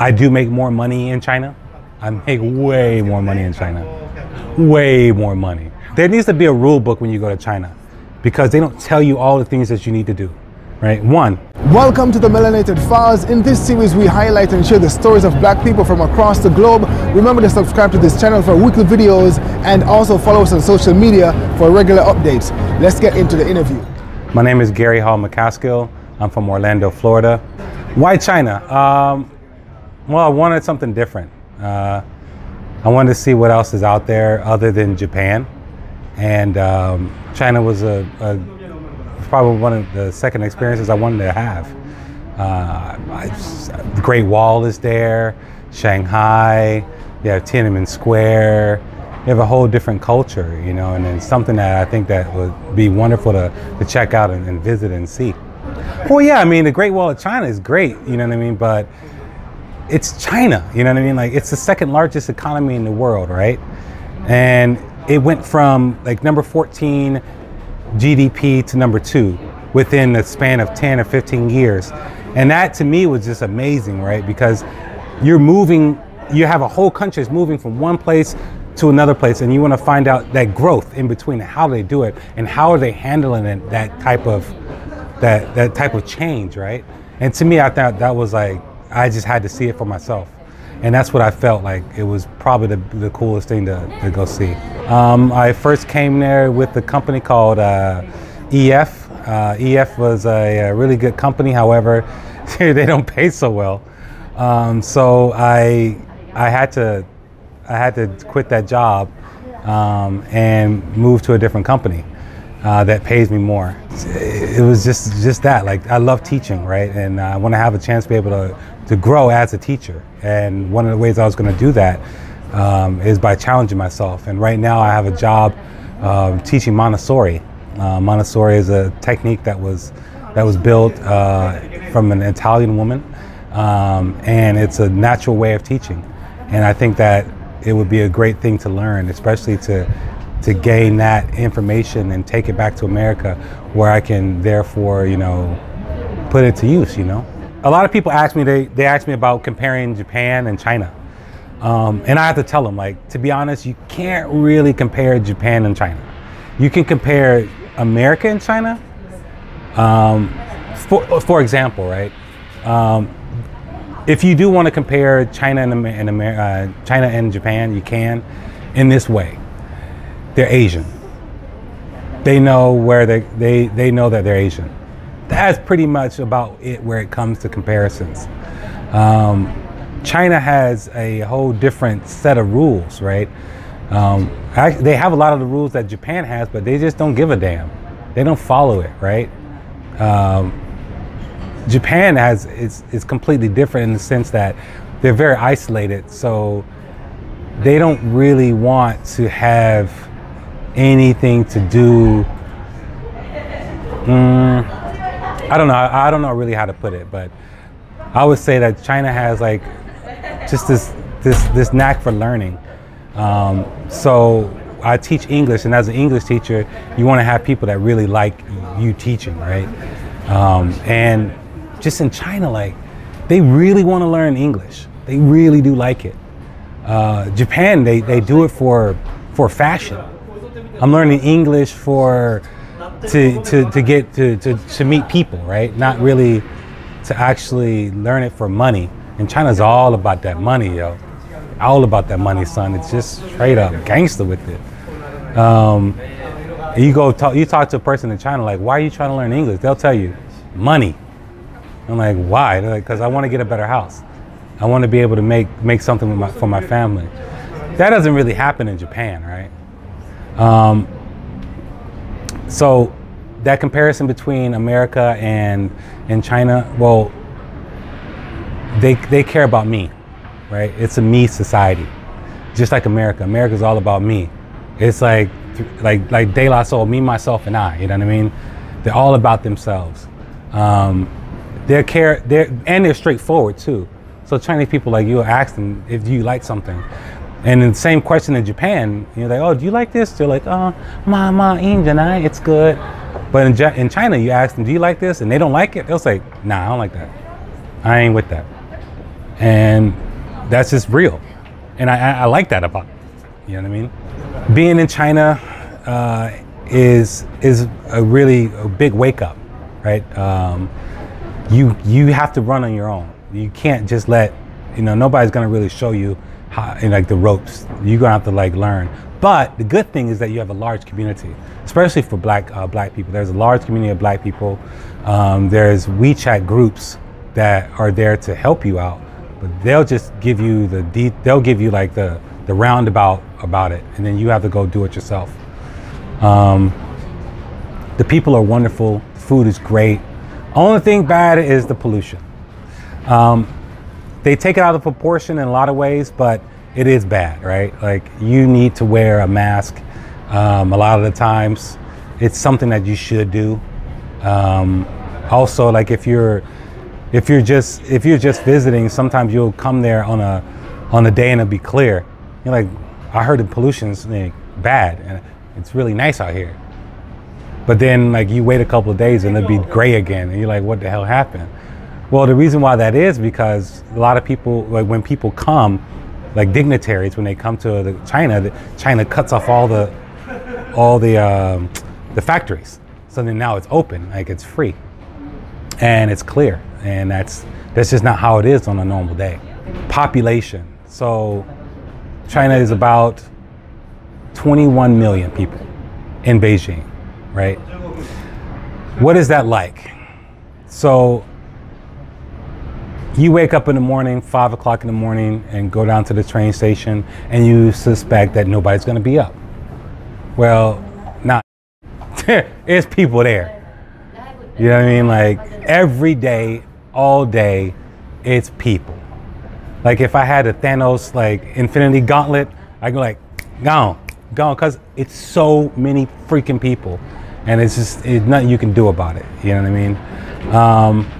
I do make more money in China. I make way more money in China. Way more money. There needs to be a rule book when you go to China because they don't tell you all the things that you need to do. Right? One, Welcome to the Melanated Files. In this series, we highlight and share the stories of black people from across the globe. Remember to subscribe to this channel for weekly videos and also follow us on social media for regular updates. Let's get into the interview. my name is Gary Hall McCaskill. I'm from Orlando, Florida. Why China? Um, well, I wanted something different. Uh, I wanted to see what else is out there other than Japan. And um, China was a, a probably one of the second experiences I wanted to have. Uh, I, the Great Wall is there, Shanghai, you have Tiananmen Square. You have a whole different culture, you know, and it's something that I think that would be wonderful to, to check out and, and visit and see. Well, yeah, I mean, the Great Wall of China is great, you know what I mean, but it's China, you know what I mean? Like, it's the second largest economy in the world, right? And it went from like number 14 GDP to number two within the span of 10 or 15 years. And that to me was just amazing, right? Because you're moving, you have a whole country that's moving from one place to another place, and you want to find out that growth in between, how they do it, and how are they handling it, that type of that that type of change, right? And to me, I thought that was like I just had to see it for myself, and that's what I felt like it was probably the, the coolest thing to, to go see. Um, I first came there with a company called uh, EF. Uh, EF was a, a really good company, however, they don't pay so well. Um, so I I had to I had to quit that job um, and move to a different company uh, that pays me more. It was just just that. Like I love teaching, right? And I want to have a chance to be able to to grow as a teacher. And one of the ways I was going to do that um, is by challenging myself. And right now I have a job um, teaching Montessori. Uh, Montessori is a technique that was that was built uh, from an Italian woman, um, and it's a natural way of teaching. And I think that it would be a great thing to learn, especially to to gain that information and take it back to America, where I can therefore, you know, put it to use. You know, a lot of people ask me they they ask me about comparing Japan and China, um, and I have to tell them like to be honest, you can't really compare Japan and China. You can compare America and China. Um, for for example, right. Um, if you do want to compare China and, and Amer- uh, China and Japan, you can in this way. They're Asian. They know where they, they, they know that they're Asian. That's pretty much about it where it comes to comparisons. Um, China has a whole different set of rules, right? Um, act- they have a lot of the rules that Japan has, but they just don't give a damn. They don't follow it, right? Um, Japan has is is completely different in the sense that they're very isolated, so they don't really want to have anything to do. Mm, I don't know. I, don't know really how to put it, but I would say that China has like just this this this knack for learning. Um, so I teach English, and as an English teacher, you want to have people that really like you teaching, right? Um, and just in China, like they really want to learn English. They really do like it. Uh, Japan, they, they do it for for fashion. I'm learning English for to to, to get to, to, to meet people, right? Not really to actually learn it for money. And China's all about that money, yo. All about that money, son. It's just straight up gangster with it. Um, you go talk, you talk to a person in China, like, why are you trying to learn English? They'll tell you, money. I'm like, why? They're like, because I want to get a better house. I want to be able to make make something my, for my family. That doesn't really happen in Japan, right? Um, so that comparison between America and and China, well, they they care about me, right? It's a me society, just like America. America's all about me. It's like like like De La Soul, me, myself, and I. You know what I mean? They're all about themselves. Um, they're care they're and they're straightforward too. So Chinese people like you ask them if you like something. And the same question in Japan, you're like, oh, do you like this? They're like, oh, ma ma injanai, it's good. But in, Ja- in China, you ask them, do you like this? And they don't like it. They'll say, nah, I don't like that. I ain't with that. and that's just real, and I, I, I like that about. You know what I mean? Being in China uh, is is a really a big wake up, right? Um, you you have to run on your own. You can't just let you know nobody's gonna really show you how in like the ropes. You're gonna have to like learn. But the good thing is that you have a large community, especially for black uh, black people. There's a large community of black people. Um, there's WeChat groups that are there to help you out, but they'll just give you the de- they'll give you like the the roundabout about it, and then you have to go do it yourself. Um, the people are wonderful. The food is great. Only thing bad is the pollution. Um, they take it out of proportion in a lot of ways, but it is bad, right? Like you need to wear a mask um, a lot of the times. It's something that you should do. Um, also, like if you're if you're just if you're just visiting, sometimes you'll come there on a on a day and it'll be clear. You're like, I heard the pollution's like, bad and it's really nice out here. But then like you wait a couple of days and it'll be gray again, and you're like, what the hell happened? Well, the reason why that is because a lot of people, like when people come, like dignitaries, when they come to the China, China cuts off all the all the um, the factories. So then now it's open, like it's free, and it's clear, and that's that's just not how it is on a normal day. Population. So China is about 21 million people in Beijing, right? What is that like? So you wake up in the morning, five o'clock in the morning, and go down to the train station, and you suspect that nobody's going to be up. Well, not. it's people there. You know what I mean? Like every day, all day, it's people. Like if I had a Thanos like Infinity Gauntlet, I go like, gone, gone, because it's so many freaking people, and it's just it's nothing you can do about it. You know what I mean? Um,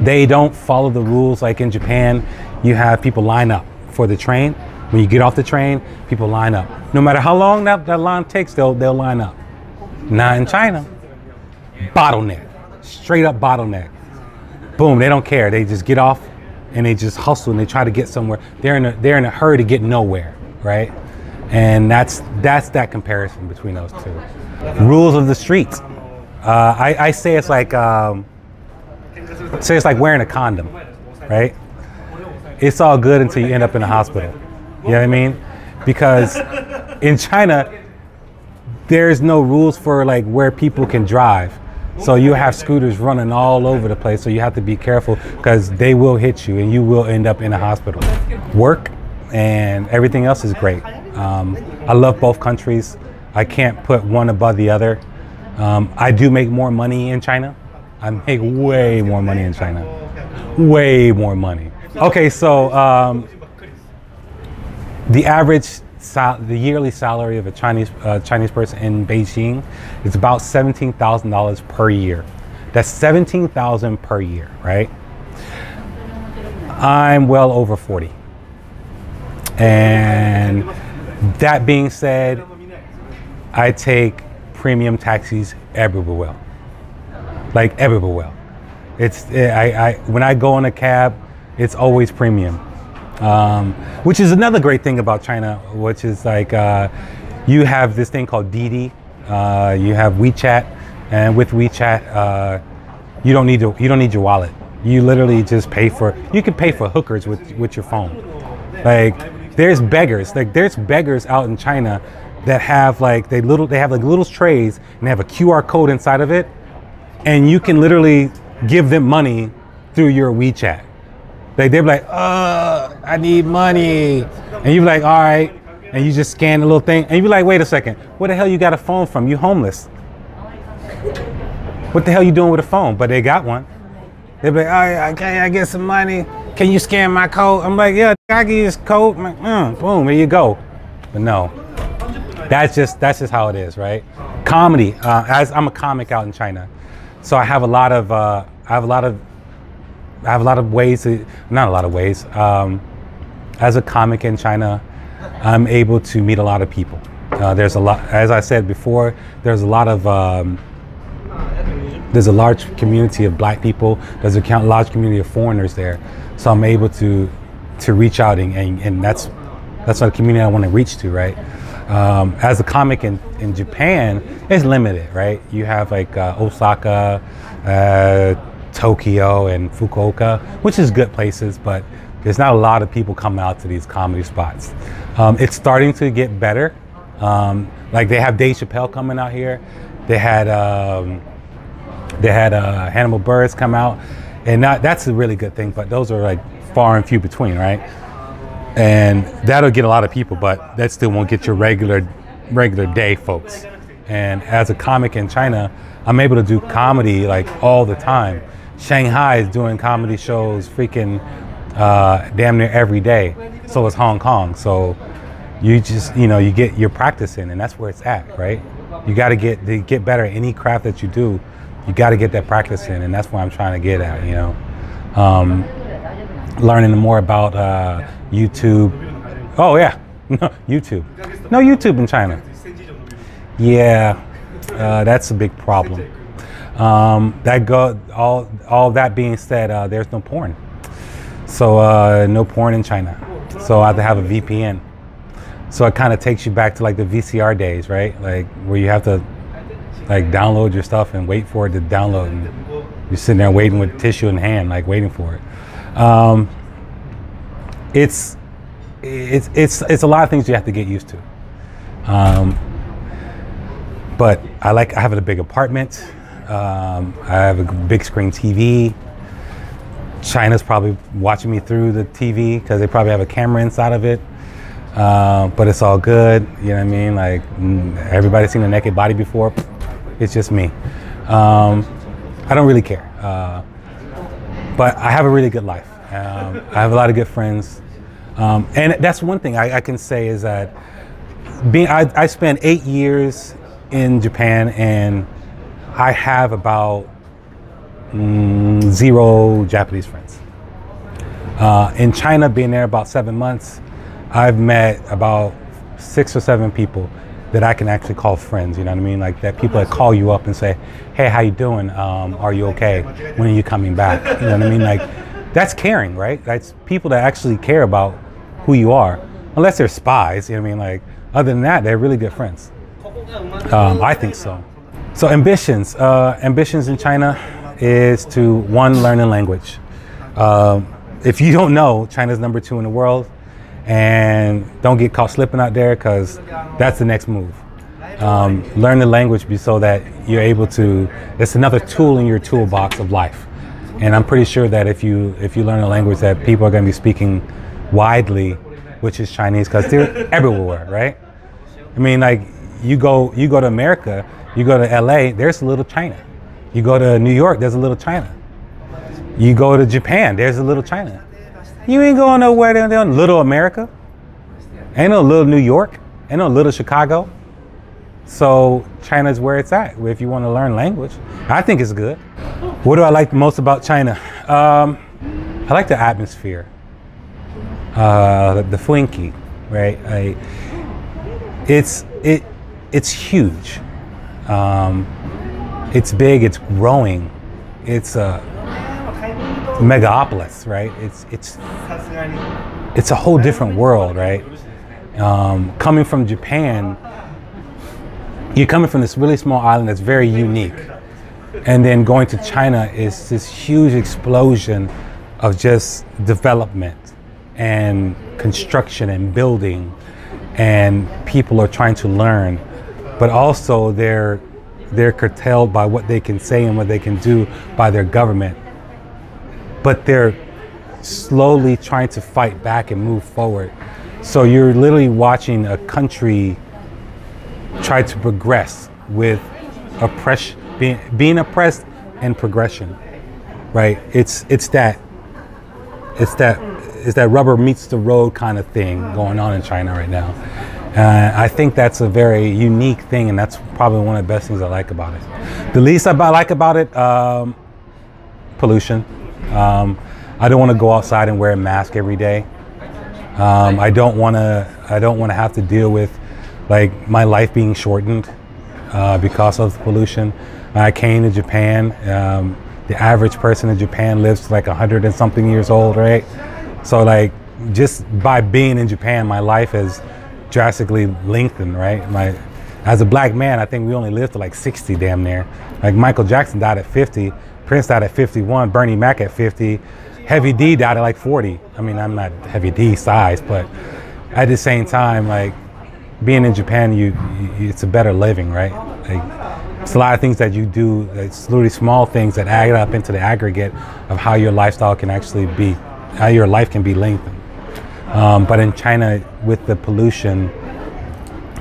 they don't follow the rules like in Japan. You have people line up for the train. When you get off the train, people line up. No matter how long that, that line takes, they'll they'll line up. Not in China. Bottleneck. Straight up bottleneck. Boom, they don't care. They just get off and they just hustle and they try to get somewhere. They're in a they're in a hurry to get nowhere, right? And that's that's that comparison between those two. Rules of the streets. Uh, I, I say it's like um, say it's like wearing a condom, right? It's all good until you end up in the hospital. You know what I mean? Because in China, there's no rules for like where people can drive. So you have scooters running all over the place. So you have to be careful because they will hit you and you will end up in a hospital. Work and everything else is great. Um, I love both countries. I can't put one above the other. Um, I do make more money in China. I make way more money in China. Way more money. Okay, so um, the average sal- the yearly salary of a Chinese uh, Chinese person in Beijing is about seventeen thousand dollars per year. That's seventeen thousand per year, right? I'm well over forty, and that being said, I take premium taxis everywhere, like everywhere. It's I, I when I go in a cab, it's always premium um, which is another great thing about China, which is like uh, you have this thing called Didi, uh, you have WeChat, and with WeChat, uh, you don't need to, you don't need your wallet. You literally just pay for. You can pay for hookers with with your phone. Like there's beggars, like there's beggars out in China that have like they little they have like little trays and they have a QR code inside of it, and you can literally give them money through your WeChat. Like they're like, uh, I need money. And you're like, all right. And you just scan the little thing. And you're like, wait a second. Where the hell you got a phone from? You homeless. What the hell you doing with a phone? But they got one. They're like, all right, okay, I get some money. Can you scan my code? I'm like, yeah, I you this code. Like, mm, boom, here you go. But no, that's just that's just how it is, right? Comedy. Uh, as I'm a comic out in China, so I have a lot of uh, I have a lot of I have a lot of ways, to, not a lot of ways. Um, as a comic in China, I'm able to meet a lot of people. Uh, there's a lot, as I said before, there's a lot of um, there's a large community of black people. There's a large community of foreigners there. So I'm able to to reach out and, and, and that's that's the community I want to reach to, right? Um, as a comic in, in Japan, it's limited, right? You have like uh, Osaka, uh, Tokyo, and Fukuoka, which is good places, but there's not a lot of people coming out to these comedy spots. Um, it's starting to get better. Um, like they have Dave Chappelle coming out here. They had um, they had uh, Hannibal Buress come out, and not, that's a really good thing. But those are like far and few between, right? And that'll get a lot of people, but that still won't get your regular regular day folks. And as a comic in China, I'm able to do comedy like all the time. Shanghai is doing comedy shows freaking uh, damn near every day. So is Hong Kong. So you just you know you get your practice in, and that's where it's at, right? You got to get to get better at any craft that you do. You got to get that practice in, and that's what I'm trying to get at. You know, um, learning more about uh, YouTube. Oh yeah, no YouTube. No YouTube in China. Yeah, uh, that's a big problem. Um, that go all all that being said, uh, there's no porn. So uh, no porn in China. So I have to have a VPN. So it kind of takes you back to like the VCR days, right? Like where you have to like download your stuff and wait for it to download. And you're sitting there waiting with tissue in hand, like waiting for it. Um, it's it's it's it's a lot of things you have to get used to. Um, but I like I have a big apartment. Um, I have a big screen TV. China's probably watching me through the TV because they probably have a camera inside of it. Uh, but it's all good. You know what I mean? Like mm, everybody's seen a naked body before. It's just me. Um, I don't really care. Uh, but I have a really good life. Um, I have a lot of good friends. Um, and that's one thing I, I, can say is that being I, I spent eight years in Japan and I have about mm, zero Japanese friends. Uh, in China, being there about seven months, I've met about six or seven people that I can actually call friends. You know what I mean? Like that people that call you up and say, "Hey, how you doing? Um, are you okay? When are you coming back?" You know what I mean? Like that's caring, right? That's people that actually care about who you are, unless they're spies. You know what I mean? Like other than that, they're really good friends. Um, I think so. So ambitions, uh, ambitions in China is to one learn a language. Um, if you don't know, China's number two in the world, and don't get caught slipping out there because that's the next move. Um, learn the language so that you're able to. It's another tool in your toolbox of life, and I'm pretty sure that if you if you learn a language that people are going to be speaking widely, which is Chinese, because they're everywhere, right? I mean, like you go you go to America, you go to LA, there's a little China. You go to New York, there's a little China. You go to Japan, there's a little China. You ain't going nowhere down there, little America. Ain't no little New York. Ain't no little Chicago. So China's where it's at if you want to learn language. I think it's good. What do I like most about China? Um, I like the atmosphere, uh, the, the funky, right? I, it's it it's huge. Um, it's big. It's growing. It's a megapolis, right? It's it's it's a whole different world, right? Um, coming from Japan, you're coming from this really small island that's very unique, and then going to China is this huge explosion of just development and construction and building, and people are trying to learn, but also they're they're curtailed by what they can say and what they can do by their government but they're slowly trying to fight back and move forward. So you're literally watching a country try to progress with oppression, being, being oppressed and progression, right? It's it's that it's that it's that rubber meets the road kind of thing going on in China right now. Uh, I think that's a very unique thing, and that's probably one of the best things I like about it. The least I like about it, um, pollution. Um, I don't want to go outside and wear a mask every day. Um, I don't want to. I don't want to have to deal with like my life being shortened uh, because of pollution. I came to Japan, um, the average person in Japan lives like 100 and something years old, right? So like just by being in Japan, my life has drastically lengthened, right? My as a black man, I think we only live to like 60 damn near. Like Michael Jackson died at 50, Prince died at 51, Bernie Mac at 50, Heavy D died at like 40. I mean, I'm not Heavy D size, but at the same time, like being in Japan, you, you it's a better living, right? Like it's a lot of things that you do. It's literally small things that add up into the aggregate of how your lifestyle can actually be, how your life can be lengthened. Um, but in China, with the pollution,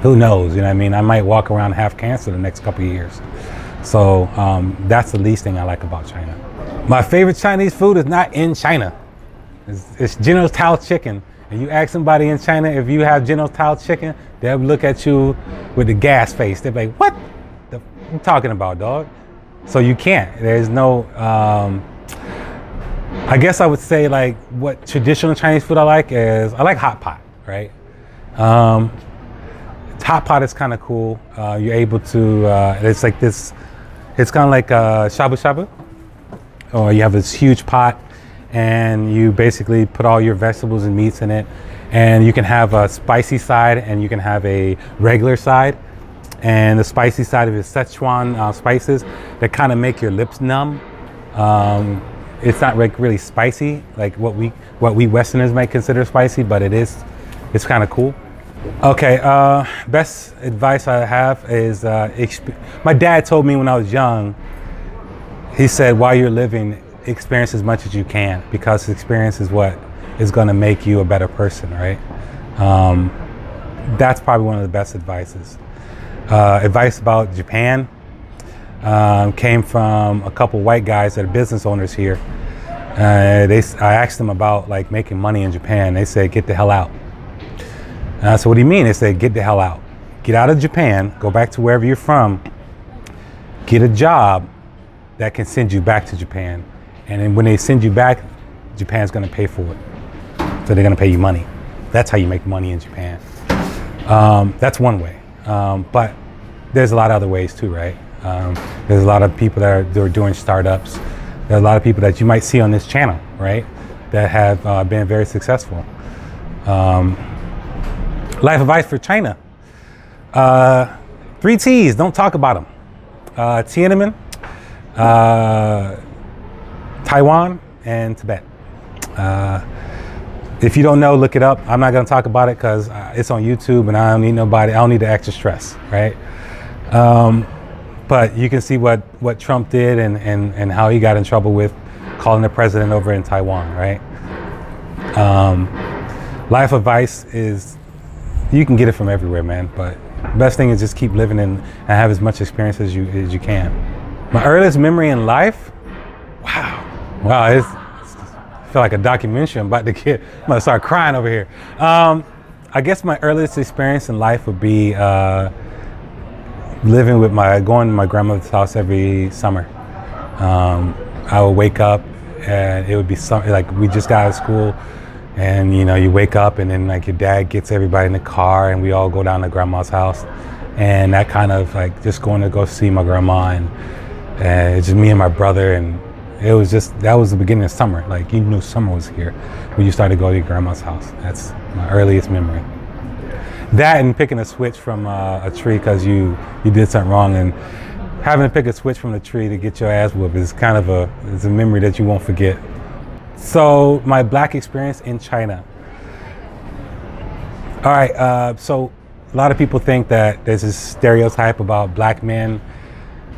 who knows? You know what I mean? I might walk around half cancer the next couple years. So um, that's the least thing I like about China. My favorite Chinese food is not in China. It's, it's General Tao chicken. And you ask somebody in China if you have General Tao chicken, they'll look at you with the gas face. They'll be like, "What? The you talking about, dog?" So you can't. There's no. Um, I guess I would say like what traditional Chinese food I like is I like hot pot, right? Um, hot pot is kind of cool. Uh, you're able to. Uh, it's like this. It's kind of like uh, shabu shabu, or you have this huge pot, and you basically put all your vegetables and meats in it, and you can have a spicy side and you can have a regular side. And the spicy side of it is Szechuan uh, spices that kind of make your lips numb. Um, it's not like really spicy, like what we what we Westerners might consider spicy, but it is. It's kind of cool. Okay, uh, best advice I have is uh, my dad told me when I was young. He said, while you're living, experience as much as you can because experience is what is going to make you a better person, right? Um, that's probably one of the best advices. Uh, advice about Japan um, came from a couple white guys that are business owners here. Uh, they, I asked them about like making money in Japan. They said, "Get the hell out." And I said, "What do you mean?" They said, "Get the hell out. Get out of Japan. Go back to wherever you're from. Get a job that can send you back to Japan. And then when they send you back, Japan's going to pay for it. So they're going to pay you money. That's how you make money in Japan. Um, that's one way. Um, but there's a lot of other ways too, right? Um, there's a lot of people that are, that are doing startups. There's a lot of people that you might see on this channel, right? That have uh, been very successful. Um, life advice for China. Uh, three T's, don't talk about them. Uh, Tiananmen, uh, Taiwan, and Tibet. Uh, if you don't know, look it up. I'm not going to talk about it because uh, it's on YouTube and I don't need nobody, I don't need the extra stress, right? Um, but you can see what, what Trump did and, and, and how he got in trouble with calling the president over in Taiwan, right? Um, life advice is you can get it from everywhere, man. But the best thing is just keep living and, and have as much experience as you as you can. My earliest memory in life, wow, wow, it's, it's I feel like a documentary. I'm about to get, I'm to start crying over here. Um, I guess my earliest experience in life would be uh, living with my, going to my grandmother's house every summer. Um, I would wake up and it would be some, like we just got out of school and you know you wake up and then like your dad gets everybody in the car and we all go down to grandma's house. And that kind of like just going to go see my grandma and, and it's just me and my brother. And it was just that was the beginning of summer. Like you knew summer was here when you started to go to your grandma's house. That's my earliest memory. That and picking a switch from uh, a tree because you you did something wrong. And having to pick a switch from the tree to get your ass whooped is kind of a it's a memory that you won't forget so my black experience in China. All right, uh, so a lot of people think that there's this stereotype about black men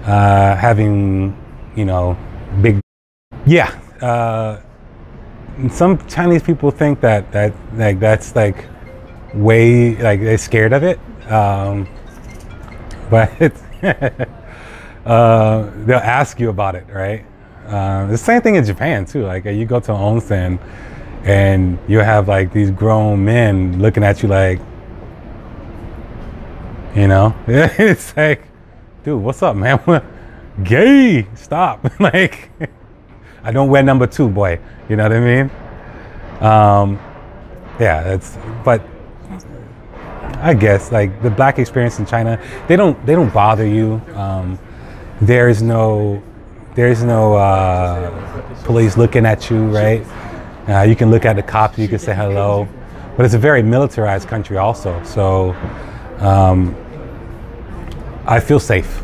uh, having, you know, big. Yeah, uh, some Chinese people think that that like that's like way like they're scared of it, um, but uh, they'll ask you about it, right? Uh, the same thing in Japan too. Like you go to onsen, and you have like these grown men looking at you like, you know, it's like, dude, what's up, man? Gay? Stop! like, I don't wear number two, boy. You know what I mean? Um, yeah, that's. But I guess like the black experience in China, they don't they don't bother you. Um, there is no there is no uh, police looking at you, right? Uh, you can look at the cops, you can say hello, but it's a very militarized country also. So um, I feel safe.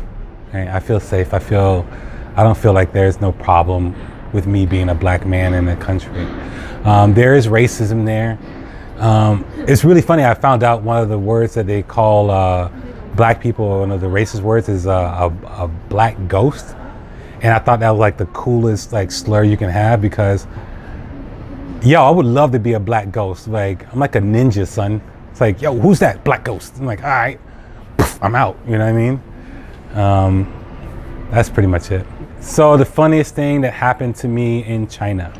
Right? I feel safe. I feel I don't feel like there's no problem with me being a black man in the country. Um, there is racism there. Um, it's really funny. I found out one of the words that they call uh, black people, one of the racist words is uh, a, a black ghost. And I thought that was like the coolest like slur you can have because, yo, I would love to be a black ghost. Like I'm like a ninja, son. It's like, yo, who's that black ghost? I'm like, all right, poof, I'm out. You know what I mean? Um, that's pretty much it. So the funniest thing that happened to me in China.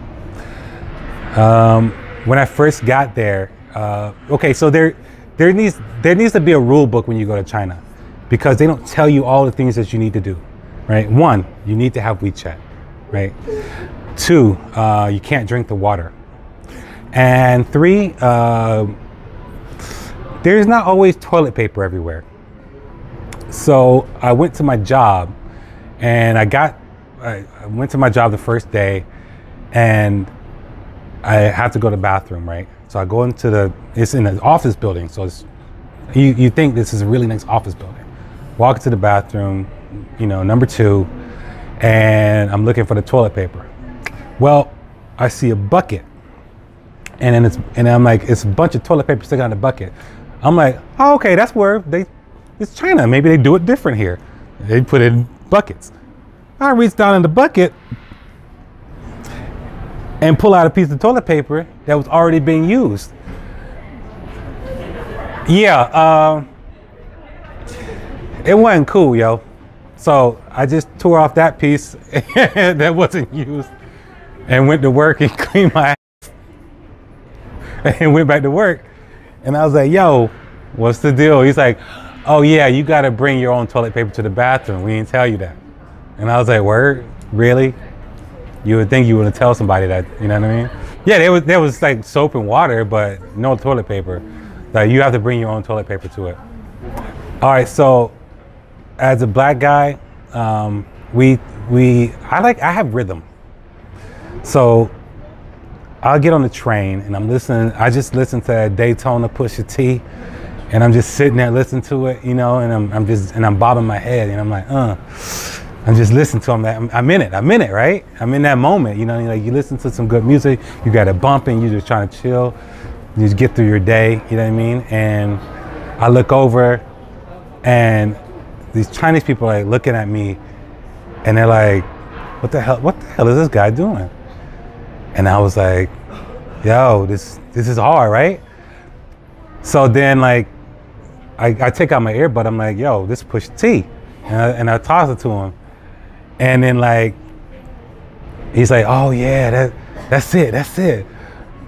Um, when I first got there, uh, okay, so there, there needs there needs to be a rule book when you go to China, because they don't tell you all the things that you need to do, right? One, you need to have WeChat, right? Two, uh, you can't drink the water, and three, uh, there's not always toilet paper everywhere. So I went to my job, and I got I went to my job the first day, and I have to go to the bathroom, right? So I go into the, it's in an office building. So it's, you, you think this is a really nice office building. Walk to the bathroom, you know, number two, and I'm looking for the toilet paper. Well, I see a bucket. And then it's, and I'm like, it's a bunch of toilet paper sticking on the bucket. I'm like, oh, okay, that's where they, it's China. Maybe they do it different here. They put it in buckets. I reach down in the bucket and pull out a piece of toilet paper that was already being used. Yeah, uh, it wasn't cool, yo. So I just tore off that piece that wasn't used and went to work and cleaned my ass and went back to work. And I was like, yo, what's the deal? He's like, oh yeah, you gotta bring your own toilet paper to the bathroom. We didn't tell you that. And I was like, word? Really? you would think you would tell somebody that, you know what I mean? Yeah, there was there was like soap and water, but no toilet paper. Like you have to bring your own toilet paper to it. All right, so as a black guy, um, we we I like I have rhythm. So I'll get on the train and I'm listening. I just listen to that Daytona Pusha T, and I'm just sitting there listening to it, you know, and I'm, I'm just and I'm bobbing my head and I'm like, uh I'm just listening to them. I'm, I'm, in it. I'm in it, right? I'm in that moment. You know, like you listen to some good music, you got it bumping, you're just trying to chill, you just get through your day. You know what I mean? And I look over, and these Chinese people are like looking at me, and they're like, "What the hell? What the hell is this guy doing?" And I was like, "Yo, this this is hard, right?" So then, like, I, I take out my earbud. I'm like, "Yo, this Pusha T," and I, and I toss it to him. And then like he's like, oh yeah, that that's it, that's it.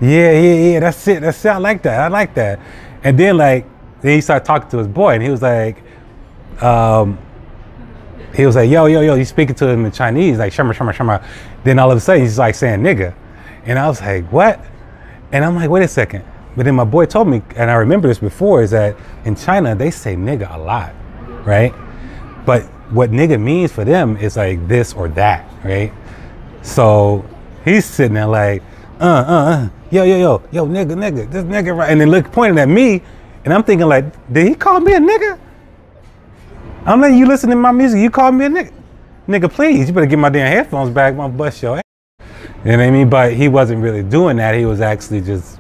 Yeah, yeah, yeah, that's it. That's it. I like that. I like that. And then like then he started talking to his boy and he was like, um, he was like, yo, yo, yo, he's speaking to him in Chinese, like shama, shama, shama. Then all of a sudden he's like saying nigga. And I was like, what? And I'm like, wait a second. But then my boy told me, and I remember this before, is that in China they say nigga a lot, right? But what nigga means for them is like this or that, right? So he's sitting there like, uh, uh, uh, yo, yo, yo, yo, nigga, nigga, this nigga, right? And then look, pointing at me, and I'm thinking like, did he call me a nigga? I'm letting you listen to my music. You call me a nigga, nigga, please, you better get my damn headphones back. My bust your ass. You know what I mean? But he wasn't really doing that. He was actually just,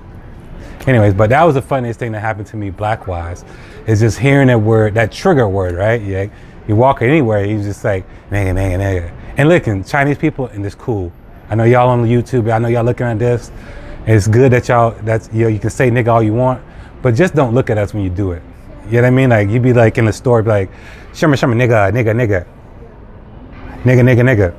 anyways. But that was the funniest thing that happened to me, black wise, is just hearing that word, that trigger word, right? Yeah you walk anywhere, he's just like, nigga, nigga, nigga. And looking, Chinese people, and it's cool. I know y'all on YouTube, I know y'all looking at this. It's good that y'all, that's, you know, you can say nigga all you want, but just don't look at us when you do it. You know what I mean? Like, you'd be like in the store, like, shimmer, shimmer, nigga, nigga, nigga. Nigga, nigga, nigga.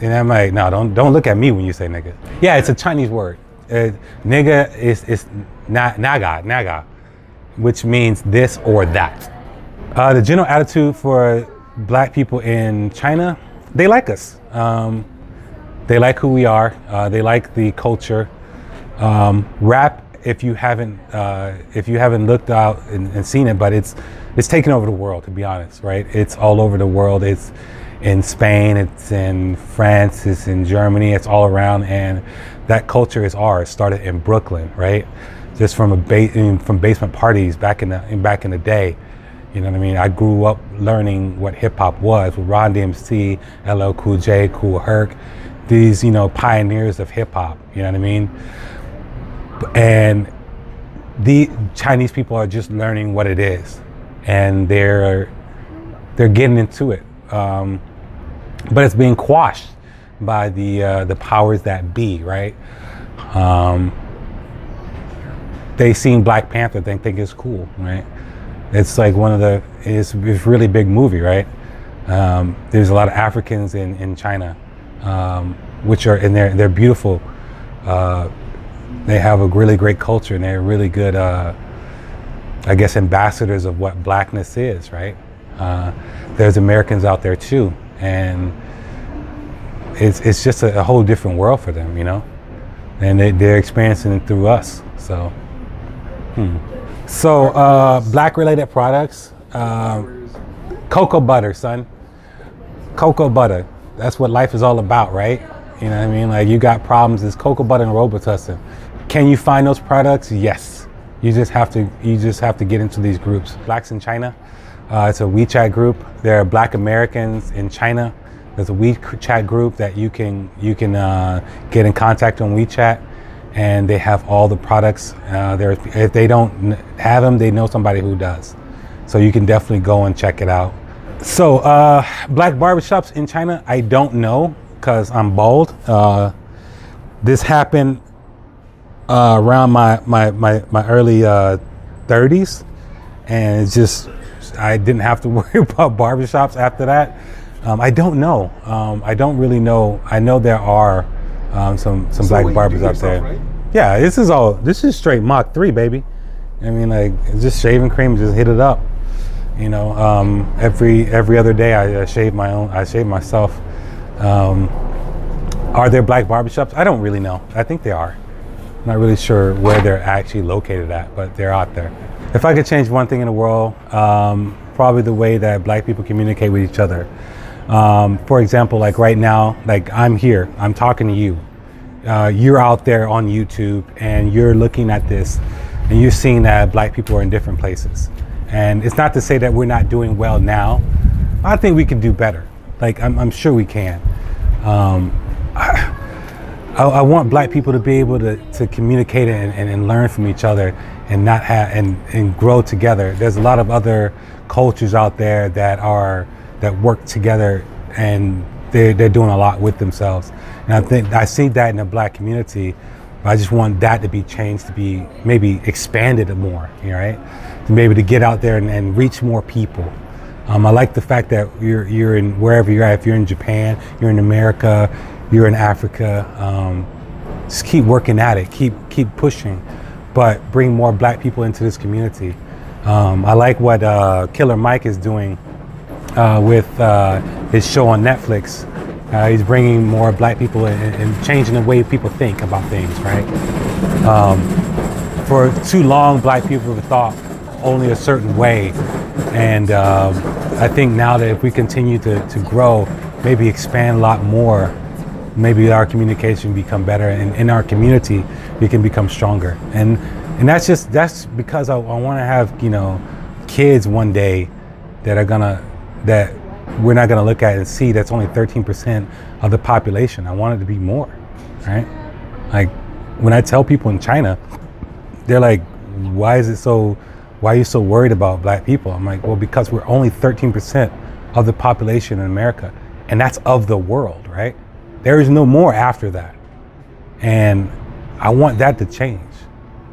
And I'm like, no, don't don't look at me when you say nigga. Yeah, it's a Chinese word. Uh, nigga is, is na, naga, naga, which means this or that. Uh, the general attitude for black people in China, they like us. Um, they like who we are. Uh, they like the culture. Um, rap, if you haven't, uh, if you haven't looked out and, and, seen it, but it's it's taken over the world. To be honest, right? It's all over the world. It's in Spain, it's in France, it's in Germany, it's all around, and that culture is ours. Started in Brooklyn, right? Just from a ba- from basement parties back in the back in the day. You know what I mean? I grew up learning what hip hop was with Run-DMC, LL Cool J, Kool Herc, these you know pioneers of hip hop. You know what I mean? And the Chinese people are just learning what it is, and they're they're getting into it. Um, but it's being quashed by the uh, the powers that be, right? Um, they seen Black Panther, they think it's cool, right? It's like one of the it's, it's really big movie, right? Um, there's a lot of Africans in in China, um, which are and they're they're beautiful. Uh, they have a really great culture and they're really good, uh, I guess, ambassadors of what blackness is, right? Uh, there's Americans out there too, and it's it's just a, a, whole different world for them, you know, and they, they're experiencing it through us. So, hmm. so uh, black related products, uh, cocoa butter, son, cocoa butter. That's what life is all about, right? You know what I mean? Like you got problems, it's cocoa butter and Robitussin. Can you find those products? Yes. You just have to you just have to get into these groups. Blacks in China, uh, it's a WeChat group. There are Black Americans in China. There's a WeChat group that you can you can uh, get in contact on WeChat, and they have all the products. Uh, there, if they don't have them, they know somebody who does. So you can definitely go and check it out. So uh, black barbershops in China, I don't know because I'm bald. Uh, this happened uh, around my, my, my, my early uh, 30s. And it's just, I didn't have to worry about barbershops after that. Um, I don't know. Um, I don't really know. I know there are um, some, some so black barbers out there. Right? Yeah, this is all, this is straight Mach 3, baby. I mean, like, just shaving cream, just hit it up. You know, um, every every other day I, I, shave my own. I shave myself. Um, are there black barbershops? I don't really know. I think they are. Not really sure where they're actually located at, but they're out there. If I could change one thing in the world, um, probably the way that black people communicate with each other. Um, for example, like right now, like I'm here, I'm talking to you. Uh, you're out there on YouTube and you're looking at this and you're seeing that black people are in different places. And it's not to say that we're not doing well now. I think we can do better. Like I'm, I'm sure we can. Um, I, I, I, want black people to be able to, to communicate and, and, and, learn from each other and not have and, and grow together. There's a lot of other cultures out there that are that work together and they're, they're doing a lot with themselves. And I think I see that in the black community. I just want that to be changed to be maybe expanded more, right? To be able to get out there and, and reach more people. Um, I like the fact that you're you're in wherever you're at. If you're in Japan, you're in America, you're in Africa, um, just keep working at it, keep keep pushing, but bring more black people into this community. Um, I like what uh, Killer Mike is doing uh, with uh, his show on Netflix. Uh, he's bringing more black people and, and, changing the way people think about things, right? Um, for too long, black people have thought only a certain way, and um, I think now that if we continue to, to grow, maybe expand a lot more maybe our communication become better and in our community we can become stronger. And and that's just that's because I, I want to have you know kids one day that are gonna that we're not gonna look at and see that's only 13% of the population. I want it to be more right? Like when I tell people in China they're like why is it so why are you so worried about black people? I'm like well because we're only 13% of the population in America and that's of the world right there is no more after that. And I want that to change.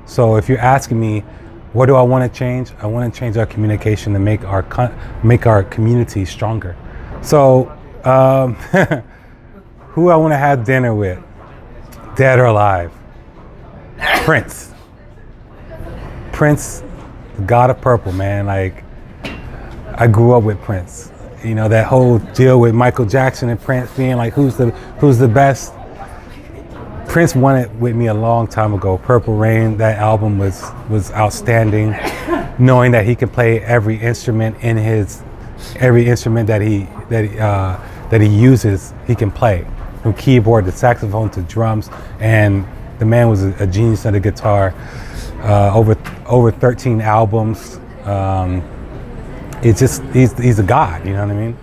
So if you're asking me, what do I want to change? I want to change our communication to make our make our community stronger. So um, who I want to have dinner with, dead or alive? Prince. Prince, the God of Purple, man. Like I grew up with Prince. You know that whole deal with Michael Jackson and Prince being like, who's the who's the best? Prince won it with me a long time ago. Purple Rain, that album was was outstanding. Knowing that he can play every instrument in his every instrument that he that he, uh, that he uses, he can play from keyboard to saxophone to drums. And the man was a, genius on the guitar. Uh, over over 13 albums. Um, it's just he's he's a god. You know what I mean?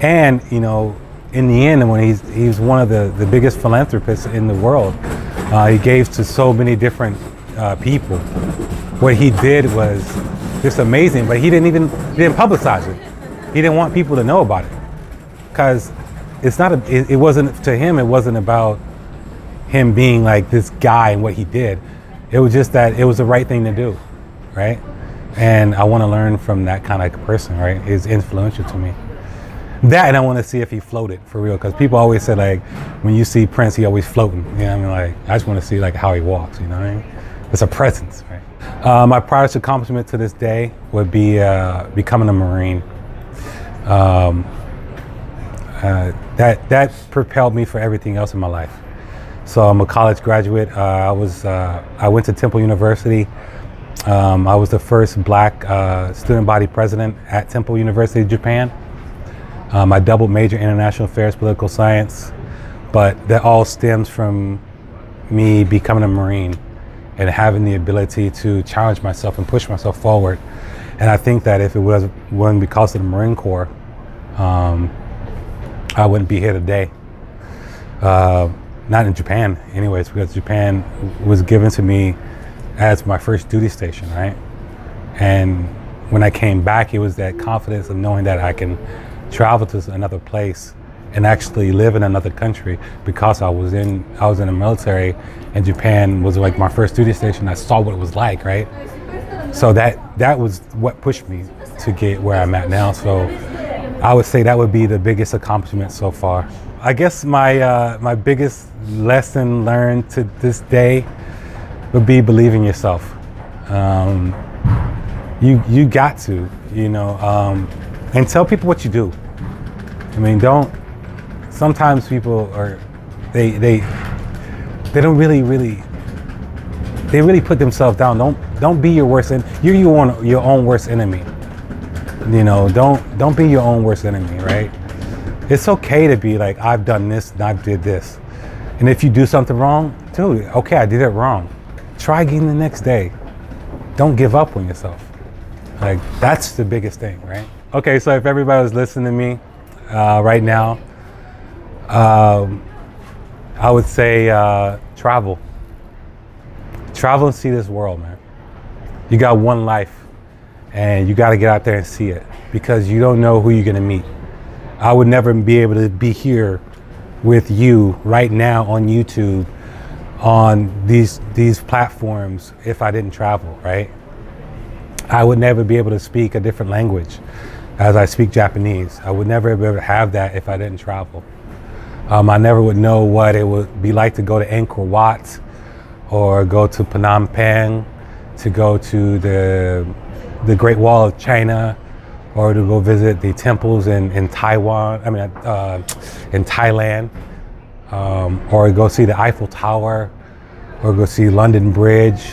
And you know, in the end, when he's he's one of the the biggest philanthropists in the world. Uh, he gave to so many different uh, people. What he did was just amazing, but he didn't even he didn't publicize it. He didn't want people to know about it because it's not a, it, it wasn't to him. It wasn't about him being like this guy and what he did. It was just that it was the right thing to do, right? And I want to learn from that kind of person, right? Is influential to me. That and I want to see if he floated for real, because people always say like, when you see Prince, he always floating. You know what I mean? Like, I just want to see like how he walks. You know what I mean? It's a presence, right? Uh, my proudest accomplishment to this day would be uh, becoming a Marine. Um, uh, that that propelled me for everything else in my life. So I'm a college graduate. Uh, I was uh, I went to Temple University. Um, I was the first black uh, student body president at Temple University, Japan. Um, I double major international affairs, political science, but that all stems from me becoming a Marine and having the ability to challenge myself and push myself forward. And I think that if it was wasn't because of the Marine Corps, um, I wouldn't be here today. Uh, not in Japan, anyways, because Japan was given to me as my first duty station, right? And when I came back, it was that confidence of knowing that I can travel to another place and actually live in another country because I was in I was in the military and Japan was like my first duty station. I saw what it was like, right? So that that was what pushed me to get where I'm at now. So I would say that would be the biggest accomplishment so far. I guess my uh, my biggest lesson learned to this day would be believe in yourself. Um, you you got to, you know, um, and tell people what you do. I mean, don't. Sometimes people are, they they they don't really really. They really put themselves down. Don't don't be your worst enemy. You're your own your own worst enemy. You know, don't don't be your own worst enemy, right? It's okay to be like, I've done this and I did this. And if you do something wrong, dude, okay, I did it wrong. Try again the next day. Don't give up on yourself. Like that's the biggest thing, right? Okay, so if everybody was listening to me uh, right now, um, I would say uh, travel. Travel and see this world, man. You got one life, and you got to get out there and see it because you don't know who you're gonna meet. I would never be able to be here with you right now on YouTube on these these platforms if I didn't travel, right? I would never be able to speak a different language as I speak Japanese. I would never be able to have that if I didn't travel. Um, I never would know what it would be like to go to Angkor Wat or go to Phnom Penh, to go to the the Great Wall of China, or to go visit the temples in, in Taiwan, I mean, uh, in Thailand, um, or go see the Eiffel Tower, or go see London Bridge,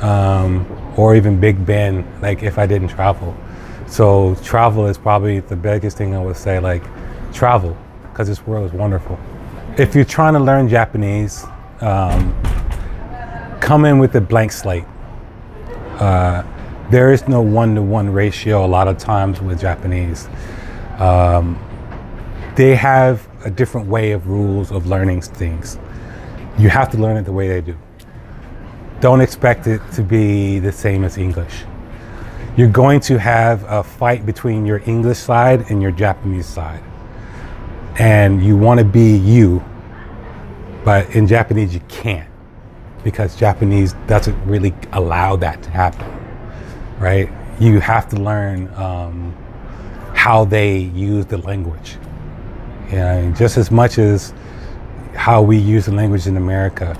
um, or even Big Ben, like if I didn't travel. So travel is probably the biggest thing I would say, like travel, because this world is wonderful. If you're trying to learn Japanese, um, come in with a blank slate. Uh, there is no one-to-one ratio a lot of times with Japanese. Um, they have a different way of rules of learning things. You have to learn it the way they do. Don't expect it to be the same as English. You're going to have a fight between your English side and your Japanese side. And you want to be you, but in Japanese you can't because Japanese doesn't really allow that to happen right? You have to learn um, how they use the language. Yeah, just as much as how we use the language in America.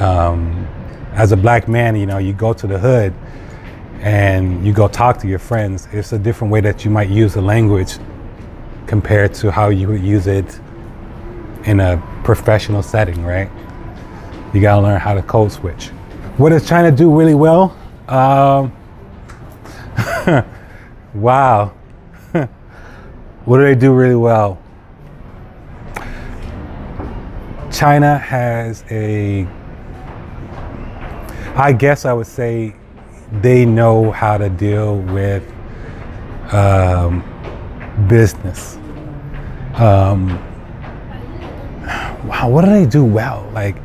Um, as a black man, you know, you go to the hood and you go talk to your friends. It's a different way that you might use the language compared to how you would use it in a professional setting, right? You gotta learn how to code switch. What does China do really well? Um, wow. what do they do really well? China has a, I guess I would say, they know how to deal with um, business. Um, wow, what do they do well? Like,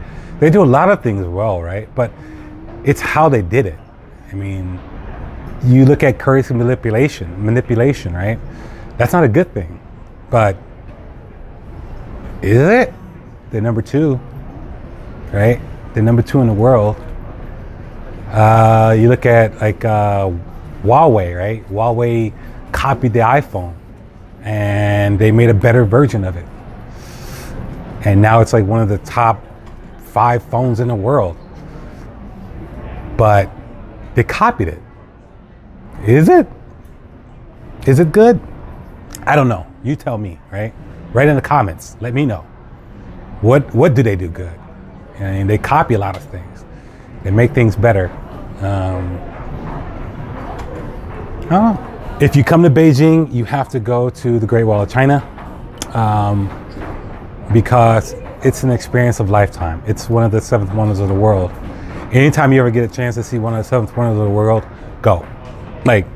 they do a lot of things well, right? But it's how they did it. I mean, you look at currency manipulation, manipulation, right? That's not a good thing. But is it? They're number two, right? They're number two in the world. Uh, you look at like uh, Huawei, right? Huawei copied the iPhone and they made a better version of it. And now it's like one of the top five phones in the world. But they copied it. Is it? Is it good? I don't know. You tell me, right? Write in the comments. Let me know. What what do they do good? And they copy a lot of things. They make things better. Um. If you come to Beijing, you have to go to the Great Wall of China um, because it's an experience of lifetime. It's one of the seventh wonders of the world. Anytime you ever get a chance to see one of the seventh wonders of the world, go. Like,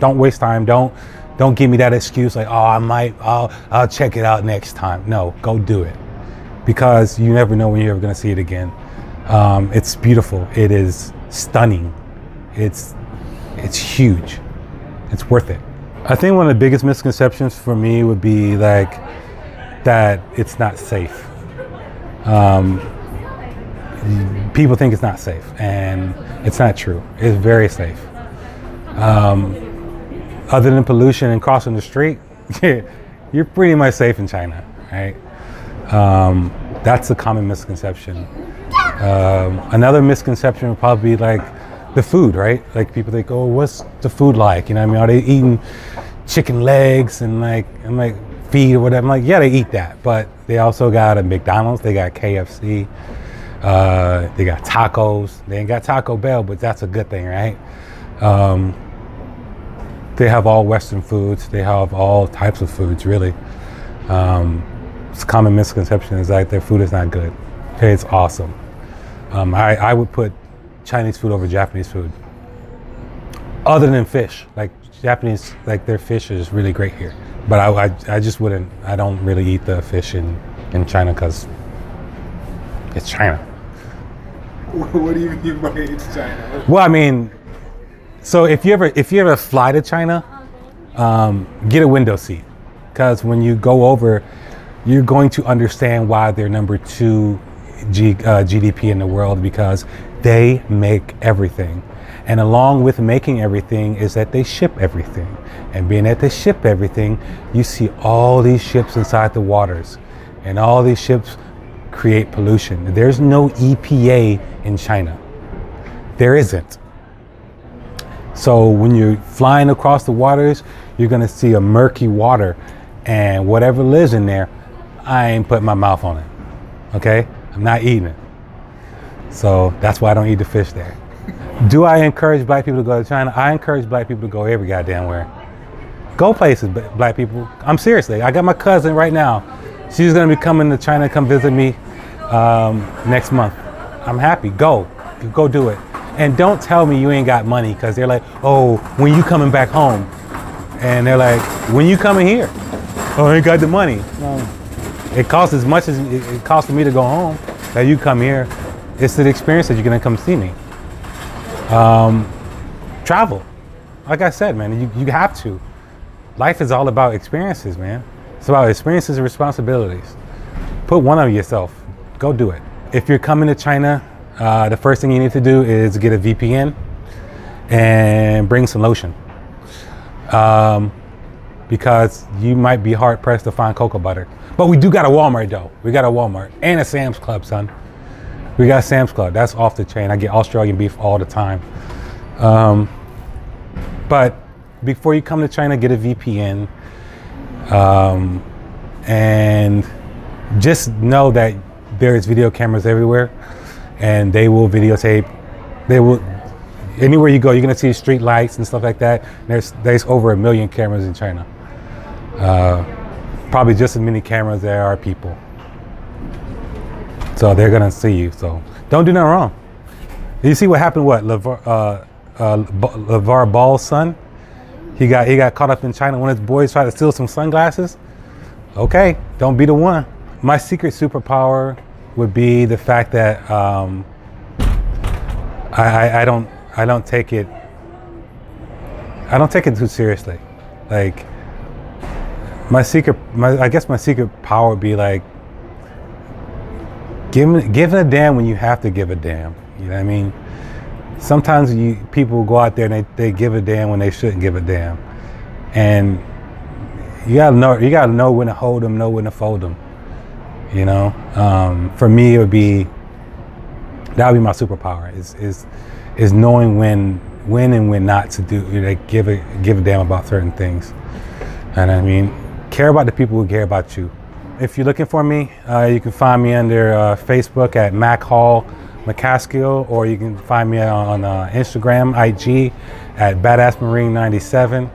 don't waste time. Don't don't give me that excuse like, oh, I might, I'll, I'll check it out next time. No, go do it because you never know when you're ever going to see it again. Um, it's beautiful. It is stunning. It's it's huge. It's worth it. I think one of the biggest misconceptions for me would be like that it's not safe. Um, people think it's not safe, and it's not true. It's very safe. Um, other than pollution and crossing the street, you're pretty much safe in China, right? Um, that's a common misconception. Um, another misconception would probably be like the food, right? Like people think, oh, what's the food like? You know, what I mean, are they eating chicken legs and like, I'm like feet or whatever? I'm like, yeah, they eat that, but they also got a McDonald's, they got KFC, uh, they got tacos. They ain't got Taco Bell, but that's a good thing, right? Um, they have all Western foods. They have all types of foods, really. Um, common misconception is that their food is not good. It's awesome. Um, I, I would put Chinese food over Japanese food. Other than fish, like Japanese, like their fish is really great here. But I, I, I just wouldn't, I don't really eat the fish in, in China because it's China. What do you mean by it's China? Well, I mean, so if you ever if you ever fly to China, um, get a window seat because when you go over, you're going to understand why they're number two G, uh, GDP in the world because they make everything. And along with making everything is that they ship everything. And being that they ship everything, you see all these ships inside the waters. And all these ships create pollution. There's no EPA in China. There isn't. So when you're flying across the waters, you're gonna see a murky water, and whatever lives in there, I ain't putting my mouth on it. Okay, I'm not eating it. So that's why I don't eat the fish there. Do I encourage black people to go to China? I encourage black people to go every goddamn where. Go places, black people. I'm seriously. I got my cousin right now. She's gonna be coming to China, to come visit me um, next month. I'm happy. Go, go do it. And don't tell me you ain't got money because they're like, oh, when you coming back home? And they're like, when you coming here? Oh, I ain't got the money. It costs as much as it costs for me to go home that you come here. It's the experience that you're gonna come see me. Um, travel. Like I said, man, you, you have to. Life is all about experiences, man. It's about experiences and responsibilities. Put one on yourself. Go do it. If you're coming to China, uh, the first thing you need to do is get a VPN and bring some lotion. Um, because you might be hard pressed to find cocoa butter. But we do got a Walmart though. We got a Walmart and a Sam's Club, son. We got Sam's Club. That's off the chain. I get Australian beef all the time. Um, but before you come to China, get a VPN. Um, and just know that there's video cameras everywhere and they will videotape. They will anywhere you go, you're gonna see street lights and stuff like that. There's there's over a million cameras in China. Uh, probably just as many cameras there are people. So they're gonna see you. So don't do nothing wrong. You see what happened? What LaVar, uh, uh, LaVar Ball's son? He got he got caught up in China when his boys tried to steal some sunglasses. Okay, don't be the one. My secret superpower would be the fact that um, I, I, I don't I don't take it I don't take it too seriously. Like my secret, my, I guess my secret power would be like giving giving a damn when you have to give a damn. You know what I mean? Sometimes you people go out there and they, they give a damn when they shouldn't give a damn, and you gotta know you gotta know when to hold them, know when to fold them. You know, um, for me it would be that would be my superpower is is is knowing when when and when not to do like give a give a damn about certain things. And I mean, care about the people who care about you. If you're looking for me, uh, you can find me under uh, Facebook at Mac Hall McCaskill, or you can find me on uh, Instagram, IG, at Badass Marine 97,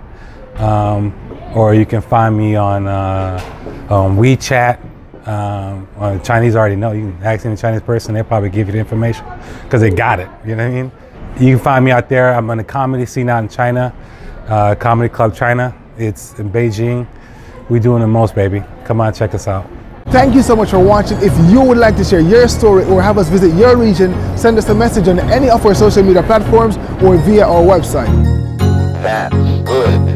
um, or you can find me on, uh, on WeChat. Um, well, Chinese already know. You can ask any Chinese person, they'll probably give you the information because they got it. You know what I mean? You can find me out there. I'm on the comedy scene out in China, uh, Comedy Club China. It's in Beijing. We doing the most, baby. Come on, check us out. Thank you so much for watching. If you would like to share your story or have us visit your region, send us a message on any of our social media platforms or via our website. That's good.